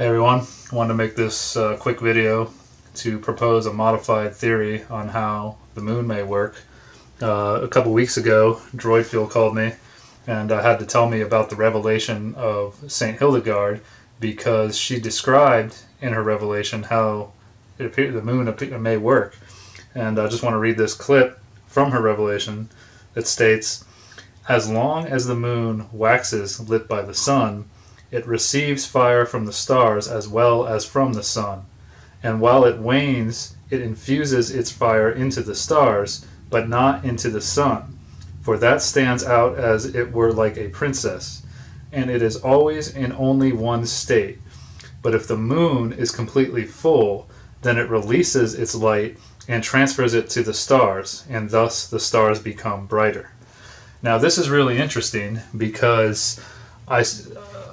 Hey everyone, I wanted to make this uh, quick video to propose a modified theory on how the moon may work. Uh, a couple weeks ago, Droidfield called me and uh, had to tell me about the revelation of St. Hildegard because she described in her revelation how it appear, the moon may work. And I just want to read this clip from her revelation that states, As long as the moon waxes lit by the sun, it receives fire from the stars as well as from the sun. And while it wanes, it infuses its fire into the stars, but not into the sun. For that stands out as it were like a princess, and it is always in only one state. But if the moon is completely full, then it releases its light and transfers it to the stars, and thus the stars become brighter. Now, this is really interesting because I,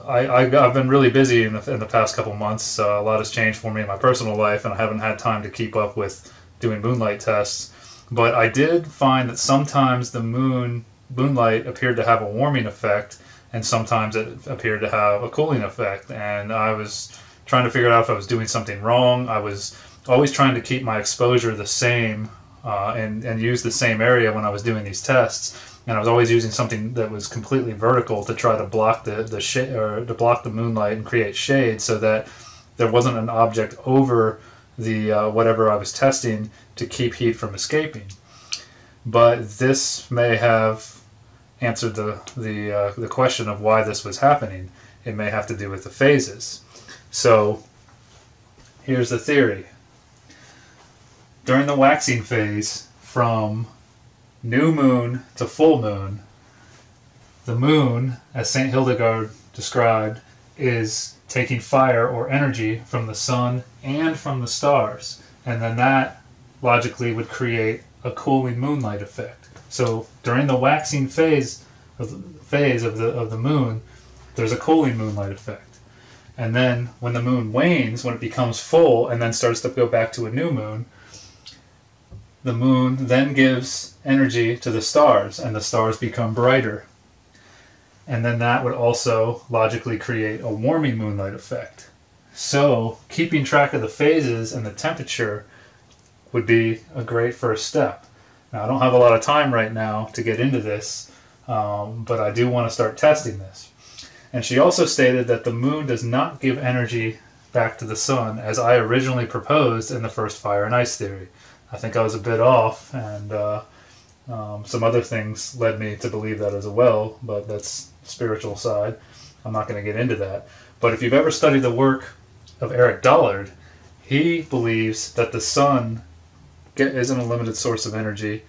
I, have been really busy in the, in the past couple months. Uh, a lot has changed for me in my personal life, and I haven't had time to keep up with doing moonlight tests. But I did find that sometimes the moon moonlight appeared to have a warming effect, and sometimes it appeared to have a cooling effect. And I was trying to figure out if I was doing something wrong. I was always trying to keep my exposure the same uh, and, and use the same area when I was doing these tests and I was always using something that was completely vertical to try to block the the or to block the moonlight and create shade, so that there wasn't an object over the uh, whatever I was testing to keep heat from escaping. But this may have answered the the uh, the question of why this was happening. It may have to do with the phases. So here's the theory. During the waxing phase, from new moon to full moon, the moon, as St. Hildegard described, is taking fire or energy from the sun and from the stars. And then that logically would create a cooling moonlight effect. So during the waxing phase of the, phase of the of the moon, there's a cooling moonlight effect. And then when the moon wanes, when it becomes full and then starts to go back to a new moon, the moon then gives energy to the stars, and the stars become brighter. And then that would also logically create a warming moonlight effect. So, keeping track of the phases and the temperature would be a great first step. Now, I don't have a lot of time right now to get into this, um, but I do want to start testing this. And she also stated that the moon does not give energy back to the sun as I originally proposed in the first fire and ice theory. I think I was a bit off, and uh, um, some other things led me to believe that as well, but that's spiritual side. I'm not going to get into that. But if you've ever studied the work of Eric Dollard, he believes that the sun isn't a limited source of energy.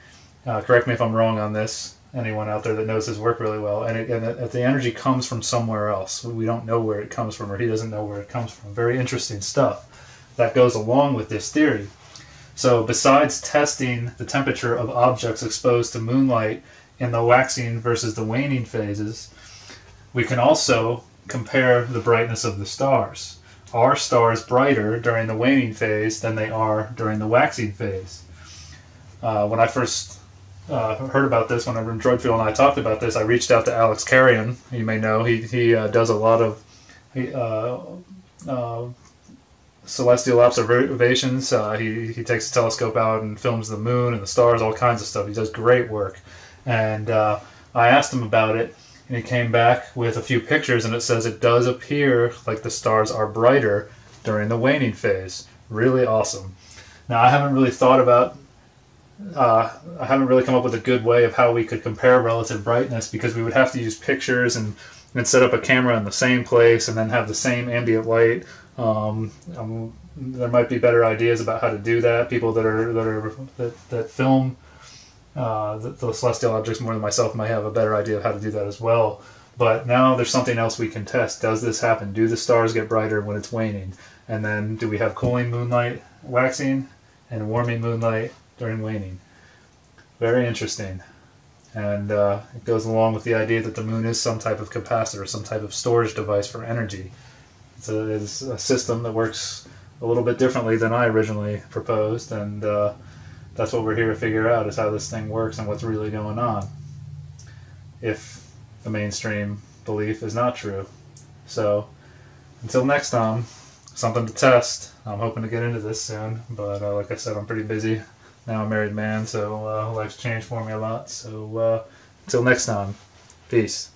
Uh, correct me if I'm wrong on this. Anyone out there that knows his work really well, and, it, and that the energy comes from somewhere else. We don't know where it comes from, or he doesn't know where it comes from. Very interesting stuff that goes along with this theory. So besides testing the temperature of objects exposed to moonlight in the waxing versus the waning phases, we can also compare the brightness of the stars. Are stars brighter during the waning phase than they are during the waxing phase? Uh, when I first uh, heard about this, whenever Droidfield and I talked about this, I reached out to Alex Carrion. You may know he, he uh, does a lot of he, uh, uh, celestial observations. Uh, he, he takes a telescope out and films the moon and the stars, all kinds of stuff. He does great work. And uh, I asked him about it, and he came back with a few pictures, and it says it does appear like the stars are brighter during the waning phase. Really awesome. Now, I haven't really thought about. Uh, I haven't really come up with a good way of how we could compare relative brightness because we would have to use pictures and, and set up a camera in the same place and then have the same ambient light um, um, there might be better ideas about how to do that. People that are that are that, that film uh, the, the, celestial objects more than myself might have a better idea of how to do that as well. But now there's something else we can test. Does this happen? Do the stars get brighter when it's waning? And then do we have cooling moonlight waxing and warming moonlight during waning? Very interesting. And uh, it goes along with the idea that the moon is some type of capacitor, some type of storage device for energy. It's a, it's a system that works a little bit differently than I originally proposed, and uh, that's what we're here to figure out is how this thing works and what's really going on. If the mainstream belief is not true. So, until next time, something to test. I'm hoping to get into this soon, but uh, like I said, I'm pretty busy. Now I'm a married man, so uh, life's changed for me a lot. So uh, until next time, peace.